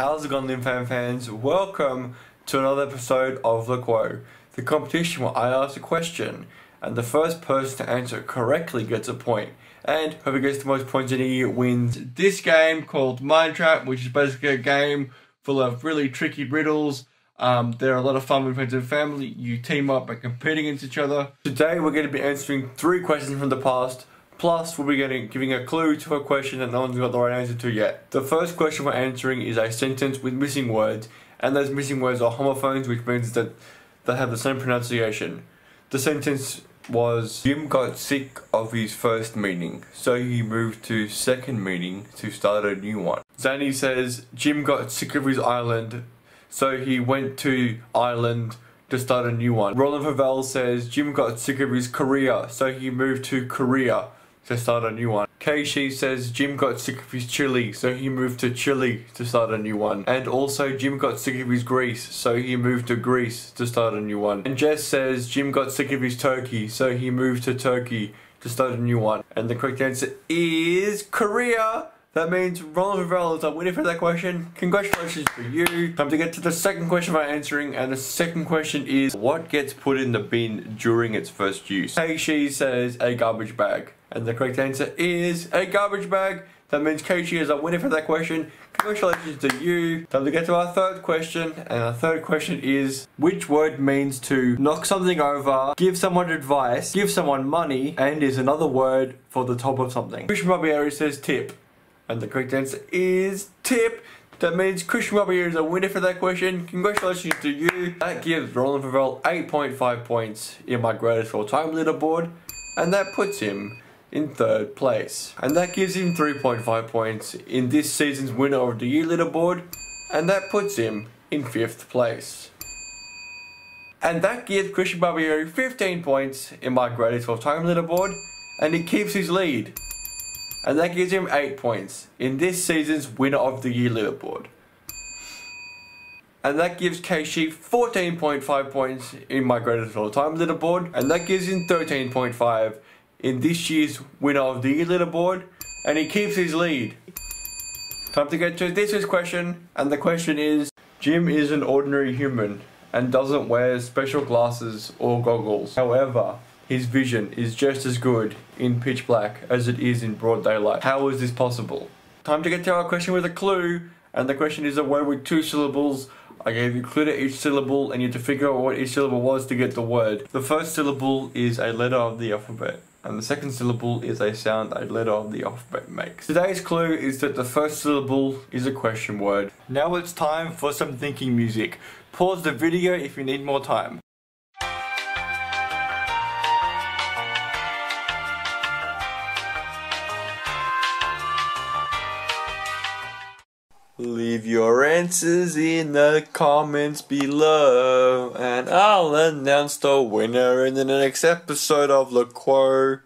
How's it going, Lynfan fans? Welcome to another episode of The Quo, the competition where I ask a question, and the first person to answer correctly gets a point. and whoever gets the most points in a year wins this game called Mind Trap, which is basically a game full of really tricky riddles. Um, they're a lot of fun with friends and family. You team up by competing against each other. Today we're going to be answering three questions from the past Plus, we'll be getting, giving a clue to a question that no one's got the right answer to yet. The first question we're answering is a sentence with missing words, and those missing words are homophones, which means that they have the same pronunciation. The sentence was Jim got sick of his first meeting, so he moved to second meeting to start a new one. Zanny says Jim got sick of his island, so he went to Ireland to start a new one. Roland Favel says Jim got sick of his career, so he moved to Korea to start a new one. Keishi says Jim got sick of his chili, so he moved to Chile to start a new one. And also Jim got sick of his Greece, so he moved to Greece to start a new one. And Jess says Jim got sick of his turkey, so he moved to Turkey to start a new one. And the correct answer is Korea. That means Roland Favel is our winner for that question. Congratulations for you. Time to get to the second question by answering, and the second question is what gets put in the bin during its first use? Hey, she says a garbage bag. And the correct answer is a garbage bag. That means Keiichi is a winner for that question. Congratulations to you. Time to get to our third question. And our third question is which word means to knock something over, give someone advice, give someone money, and is another word for the top of something. Christian Barbieri says tip. And the correct answer is tip. That means Christian Barbieri is a winner for that question. Congratulations to you. That gives Roland Favel 8.5 points in my greatest all time leaderboard. And that puts him in third place. And that gives him 3.5 points in this season's winner of the year leaderboard. And that puts him in fifth place. And that gives Christian Barbieri 15 points in my greatest all time leaderboard. And he keeps his lead and that gives him 8 points in this season's Winner of the Year leaderboard. And that gives Keishi 14.5 points in my greatest of all time leaderboard, and that gives him 13.5 in this year's Winner of the Year leaderboard, and he keeps his lead. Time to get to this week's question, and the question is Jim is an ordinary human and doesn't wear special glasses or goggles. However, his vision is just as good in pitch black as it is in broad daylight. How is this possible? Time to get to our question with a clue, and the question is a word with two syllables. I gave you a clue to each syllable, and you had to figure out what each syllable was to get the word. The first syllable is a letter of the alphabet, and the second syllable is a sound a letter of the alphabet makes. Today's clue is that the first syllable is a question word. Now it's time for some thinking music. Pause the video if you need more time. Leave your answers in the comments below, and I'll announce the winner in the next episode of The Quo.